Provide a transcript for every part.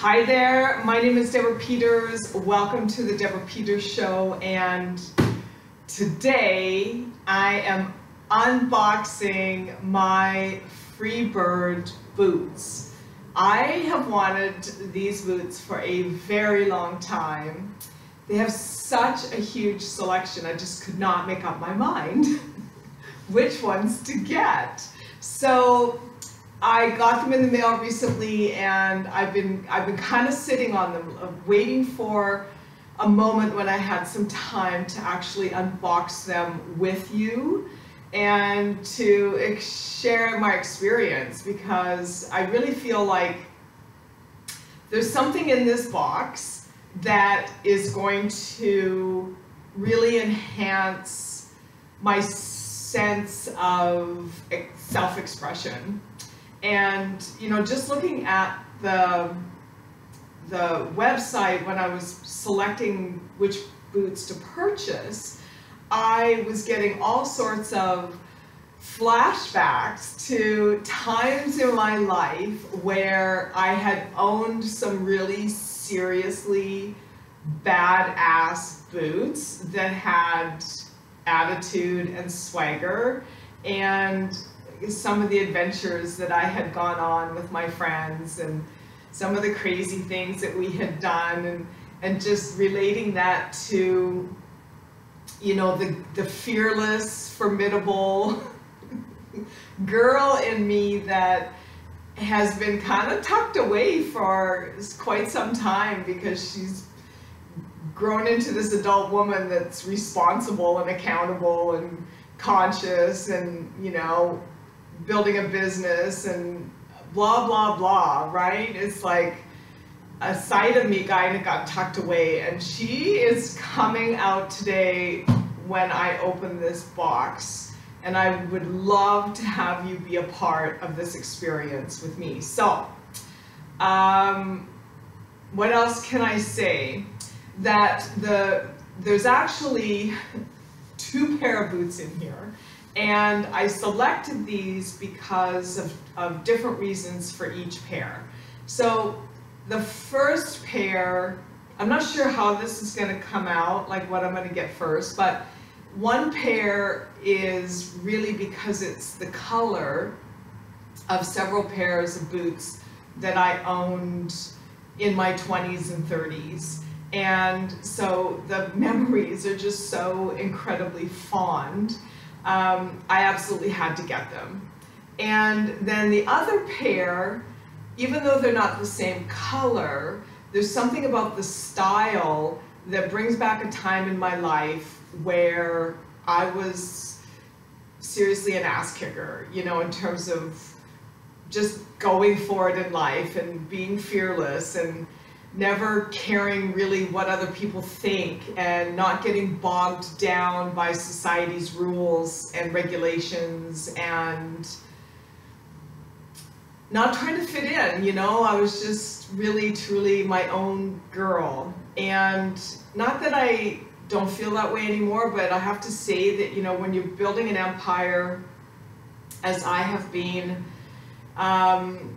Hi there, my name is Deborah Peters. Welcome to the Deborah Peters Show. And today I am unboxing my Freebird boots. I have wanted these boots for a very long time. They have such a huge selection, I just could not make up my mind which ones to get. So I got them in the mail recently and I've been I've been kind of sitting on them uh, waiting for a moment when I had some time to actually unbox them with you and to share my experience because I really feel like there's something in this box that is going to really enhance my sense of self-expression and you know, just looking at the the website when I was selecting which boots to purchase, I was getting all sorts of flashbacks to times in my life where I had owned some really seriously badass boots that had attitude and swagger. And some of the adventures that I had gone on with my friends and some of the crazy things that we had done and, and just relating that to, you know, the, the fearless, formidable girl in me that has been kind of tucked away for quite some time because she's grown into this adult woman that's responsible and accountable and conscious and, you know, building a business and blah, blah, blah, right? It's like a side of me kind of got tucked away and she is coming out today when I open this box and I would love to have you be a part of this experience with me. So, um, what else can I say? That the there's actually two pair of boots in here and I selected these because of, of different reasons for each pair. So the first pair, I'm not sure how this is going to come out, like what I'm going to get first, but one pair is really because it's the color of several pairs of boots that I owned in my 20s and 30s. And so the memories are just so incredibly fond um, I absolutely had to get them. And then the other pair, even though they're not the same color, there's something about the style that brings back a time in my life where I was seriously an ass kicker, you know, in terms of just going for it in life and being fearless and never caring really what other people think and not getting bogged down by society's rules and regulations and not trying to fit in, you know, I was just really truly my own girl. And not that I don't feel that way anymore, but I have to say that, you know, when you're building an empire, as I have been, um,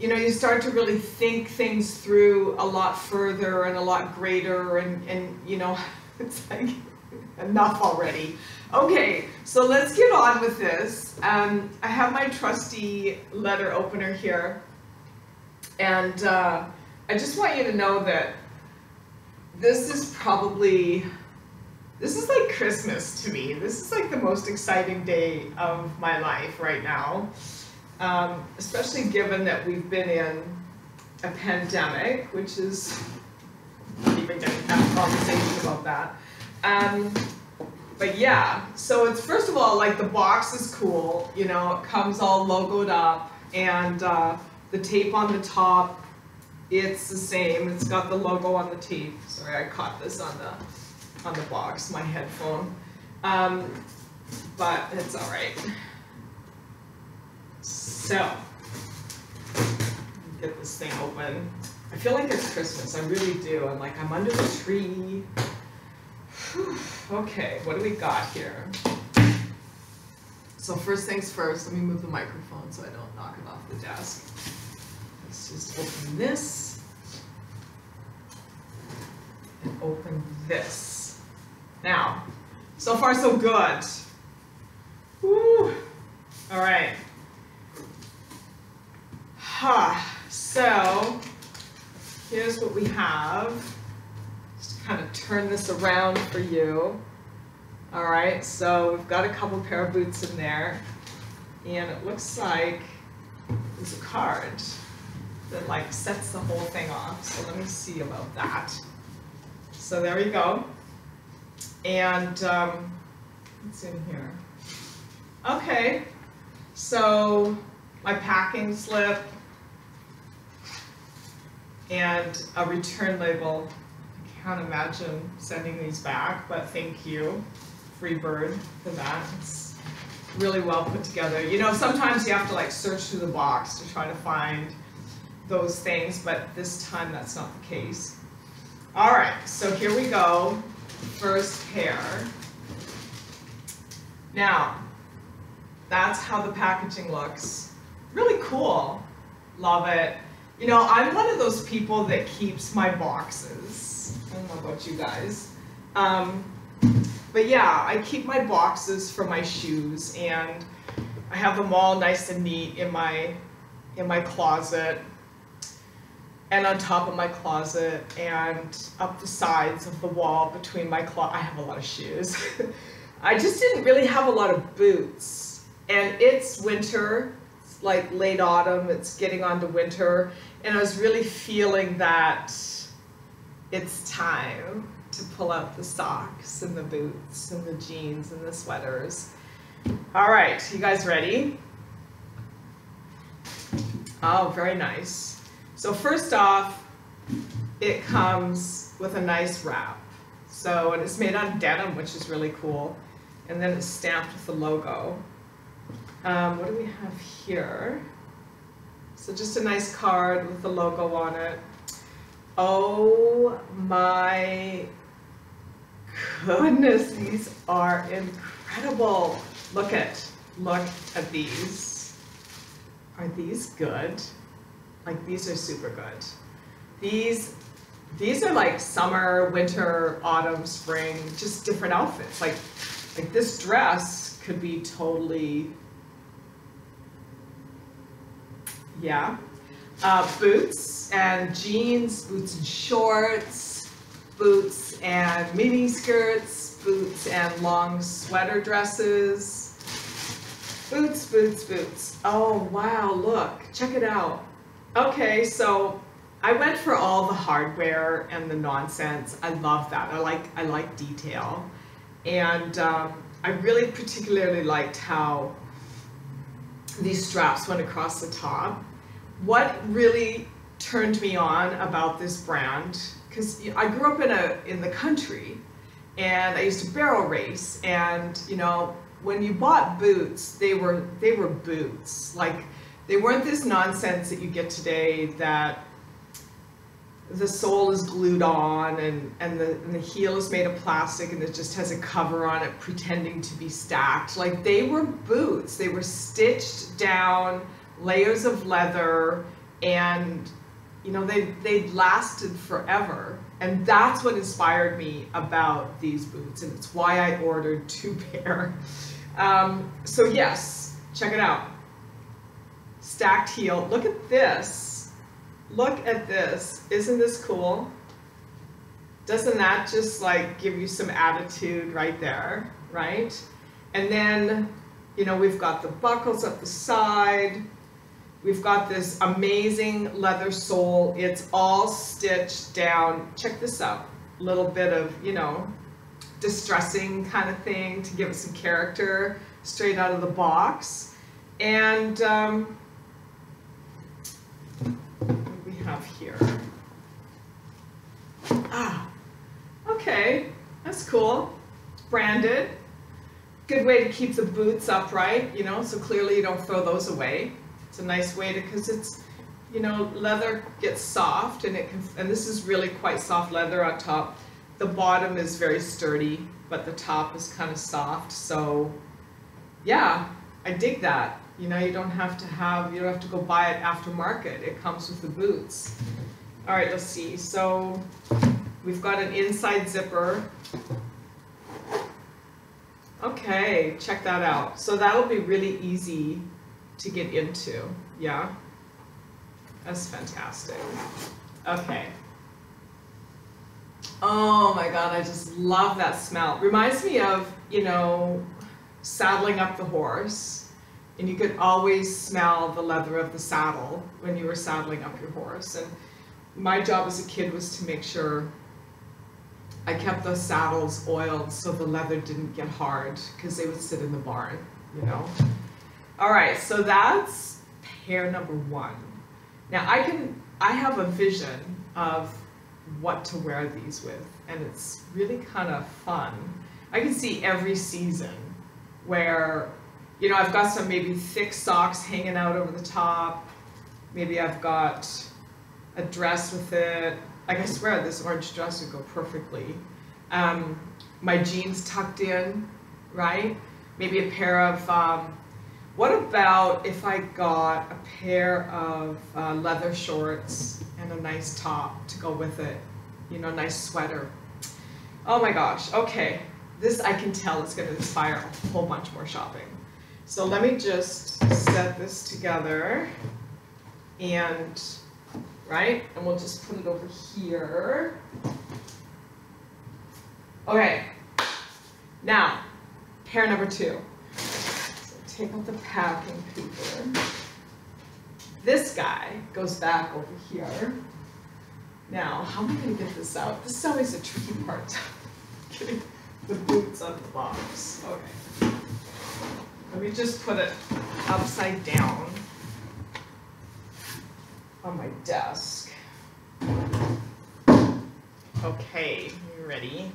you know, you start to really think things through a lot further and a lot greater and, and you know, it's like enough already. Okay, so let's get on with this. Um, I have my trusty letter opener here and uh, I just want you to know that this is probably, this is like Christmas to me. This is like the most exciting day of my life right now um, especially given that we've been in a pandemic, which is even getting have a conversation about that. Um, but yeah, so it's first of all like the box is cool, you know, it comes all logoed up, and uh, the tape on the top, it's the same. It's got the logo on the tape. Sorry, I caught this on the on the box, my headphone. Um, but it's all right. So, get this thing open. I feel like it's Christmas, I really do. I'm like, I'm under the tree. okay, what do we got here? So first things first, let me move the microphone so I don't knock it off the desk. Let's just open this. And open this. Now, so far so good. Woo. All right. Ha. So, here's what we have. Just kind of turn this around for you. All right, so we've got a couple pair of boots in there, and it looks like there's a card that like sets the whole thing off. So let me see about that. So there you go. And um, what's in here? Okay, so my packing slip and a return label. I can't imagine sending these back, but thank you, Freebird, for that. It's really well put together. You know, sometimes you have to like search through the box to try to find those things, but this time that's not the case. All right, so here we go. First pair. Now, that's how the packaging looks. Really cool. Love it. You know, I'm one of those people that keeps my boxes. I don't know about you guys. Um, but yeah, I keep my boxes for my shoes and I have them all nice and neat in my in my closet and on top of my closet and up the sides of the wall between my closet. I have a lot of shoes. I just didn't really have a lot of boots. And it's winter, it's like late autumn, it's getting on to winter, and I was really feeling that it's time to pull out the socks and the boots and the jeans and the sweaters. All right, you guys ready? Oh, very nice. So first off, it comes with a nice wrap. So, and it's made on denim, which is really cool. And then it's stamped with the logo. Um, what do we have here? So just a nice card with the logo on it. Oh my goodness, these are incredible. Look at, look at these. Are these good? Like these are super good. These, these are like summer, winter, autumn, spring, just different outfits. Like, like this dress could be totally, yeah. Uh, boots and jeans, boots and shorts, boots and mini skirts, boots and long sweater dresses. Boots, boots, boots. Oh, wow, look, check it out. Okay, so I went for all the hardware and the nonsense. I love that. I like I like detail, and um, I really particularly liked how these straps went across the top. What really turned me on about this brand, because I grew up in a in the country, and I used to barrel race, and you know when you bought boots, they were they were boots like they weren't this nonsense that you get today that the sole is glued on and, and, the, and the heel is made of plastic and it just has a cover on it pretending to be stacked. Like they were boots. They were stitched down, layers of leather, and you know, they, they lasted forever. And that's what inspired me about these boots and it's why I ordered two pair. Um, so yes, check it out stacked heel. Look at this. Look at this. Isn't this cool? Doesn't that just like give you some attitude right there, right? And then, you know, we've got the buckles up the side. We've got this amazing leather sole. It's all stitched down. Check this out. Little bit of, you know, distressing kind of thing to give it some character straight out of the box. And um, we have here? Ah, okay, that's cool. Branded. Good way to keep the boots upright, you know, so clearly you don't throw those away. It's a nice way to, because it's, you know, leather gets soft and it can, and this is really quite soft leather on top. The bottom is very sturdy, but the top is kind of soft. So yeah, I dig that. You know, you don't have to have, you don't have to go buy it aftermarket. It comes with the boots. All right, let's see. So We've got an inside zipper. Okay, check that out. So that'll be really easy to get into, yeah? That's fantastic. Okay. Oh my god, I just love that smell. Reminds me of, you know, saddling up the horse. And you could always smell the leather of the saddle when you were saddling up your horse. And my job as a kid was to make sure I kept those saddles oiled so the leather didn't get hard because they would sit in the barn, you know. All right, so that's pair number one. Now I can, I have a vision of what to wear these with, and it's really kind of fun. I can see every season where, you know, I've got some maybe thick socks hanging out over the top. Maybe I've got a dress with it, like I swear this orange dress would go perfectly. Um, my jeans tucked in, right? Maybe a pair of, um, what about if I got a pair of uh, leather shorts and a nice top to go with it? You know, a nice sweater. Oh my gosh, okay. This I can tell is gonna inspire a whole bunch more shopping. So let me just set this together and right? And we'll just put it over here. Okay, now, pair number two. Take out the packing paper. This guy goes back over here. Now, how am I gonna get this out? This is always a tricky part, getting the boots out of the box. Okay. Let me just put it upside down on my desk. Okay, you ready?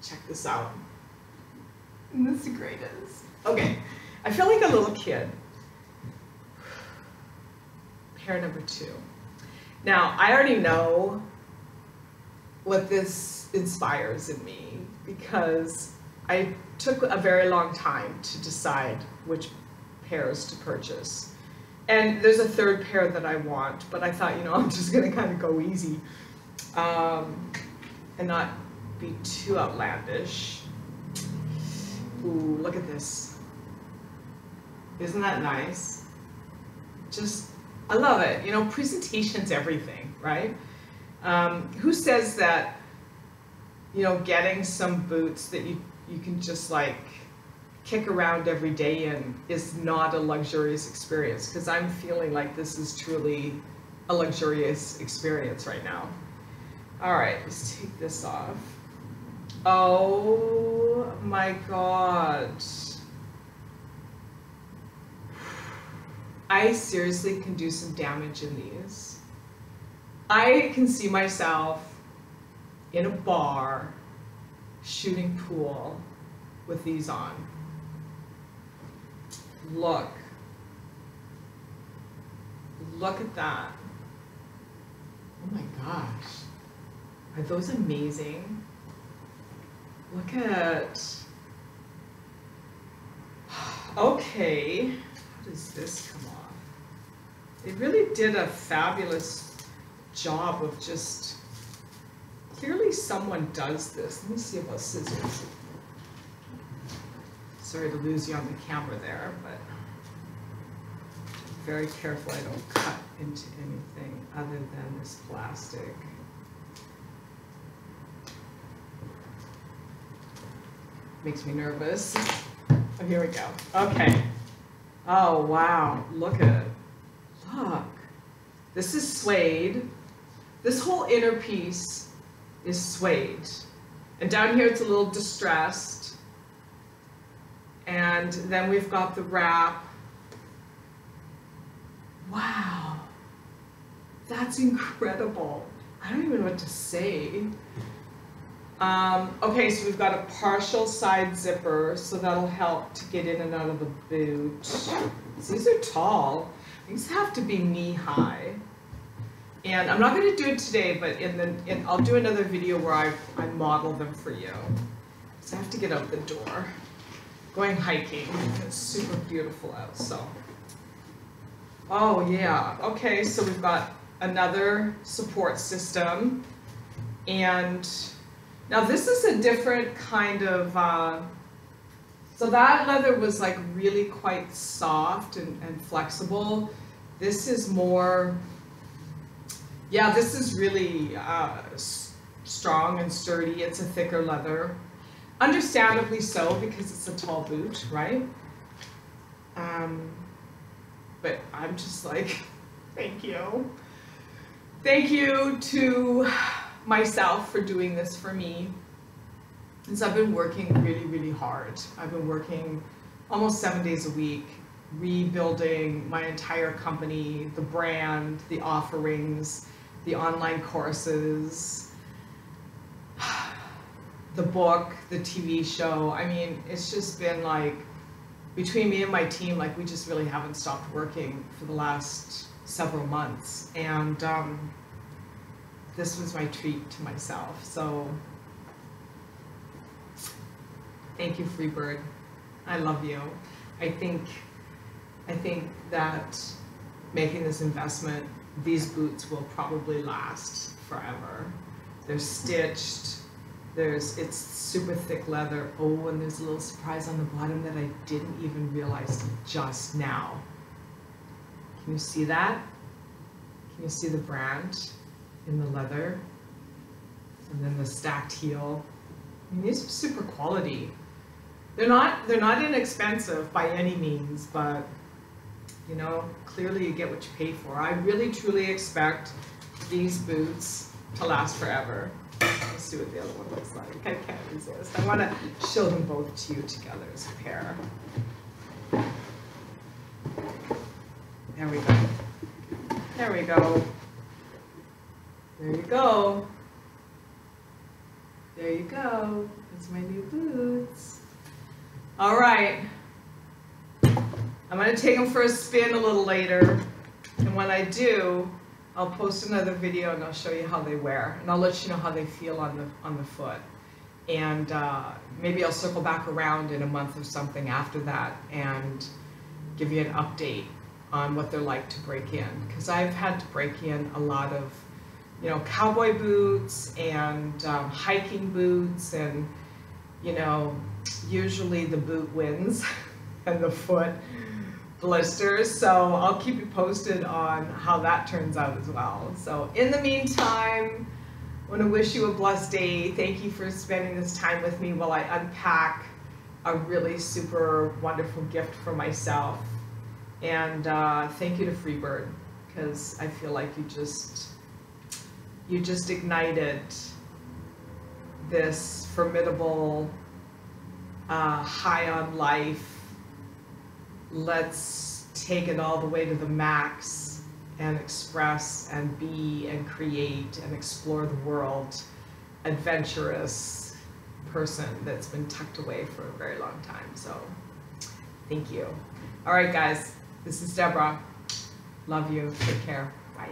Check this out. This the greatest? Okay, I feel like a little kid. Pair number two. Now, I already know what this inspires in me because I took a very long time to decide which pairs to purchase. And there's a third pair that I want, but I thought, you know, I'm just gonna kind of go easy um, and not be too outlandish. Ooh, look at this. Isn't that nice? Just, I love it. You know, presentation's everything, right? Um, who says that, you know, getting some boots that you, you can just like kick around every day in is not a luxurious experience because I'm feeling like this is truly a luxurious experience right now. All right, let's take this off. Oh my God. I seriously can do some damage in these. I can see myself in a bar shooting pool with these on. Look. Look at that. Oh my gosh. Are those amazing? Look at. Okay. How does this come off? They really did a fabulous job of just. Clearly, someone does this. Let me see about scissors. Sorry to lose you on the camera there, but very careful I don't cut into anything other than this plastic. Makes me nervous. Oh, here we go. Okay. Oh, wow. Look at it. Look. This is suede. This whole inner piece is suede. And down here it's a little distressed. And then we've got the wrap. Wow, that's incredible. I don't even know what to say. Um, okay, so we've got a partial side zipper, so that'll help to get in and out of the boot. These are tall. These have to be knee high. And I'm not going to do it today, but in the in, I'll do another video where I, I model them for you. So I have to get out the door going hiking. It's super beautiful out, so. Oh yeah, okay, so we've got another support system. And now this is a different kind of, uh, so that leather was like really quite soft and, and flexible. This is more, yeah, this is really uh, strong and sturdy. It's a thicker leather. Understandably so because it's a tall boot, right? Um, but I'm just like, thank you. Thank you to myself for doing this for me. Since I've been working really, really hard. I've been working almost seven days a week, rebuilding my entire company, the brand, the offerings, the online courses, the book, the TV show. I mean, it's just been like between me and my team, like we just really haven't stopped working for the last several months. And um, this was my treat to myself. So thank you, Freebird. I love you. I think, I think that making this investment, these boots will probably last forever. They're stitched, there's, it's super thick leather. Oh, and there's a little surprise on the bottom that I didn't even realize just now. Can you see that? Can you see the brand in the leather? And then the stacked heel. I mean, these are super quality. They're not, they're not inexpensive by any means, but you know, clearly you get what you pay for. I really truly expect these boots to last forever. Let's see what the other one looks like. I can't resist. I want to show them both to you together as a pair. There we go. There we go. There you go. There you go. That's my new boots. All right. I'm going to take them for a spin a little later. And when I do, I'll post another video and I'll show you how they wear and I'll let you know how they feel on the on the foot. And uh, maybe I'll circle back around in a month or something after that and give you an update on what they're like to break in. Because I've had to break in a lot of, you know, cowboy boots and um, hiking boots and, you know, usually the boot wins and the foot blisters. So I'll keep you posted on how that turns out as well. So in the meantime, I want to wish you a blessed day. Thank you for spending this time with me while I unpack a really super wonderful gift for myself. And uh, thank you to Freebird because I feel like you just you just ignited this formidable uh, high on life let's take it all the way to the max and express and be and create and explore the world adventurous person that's been tucked away for a very long time. So thank you. All right, guys, this is Deborah. Love you. Take care. Bye.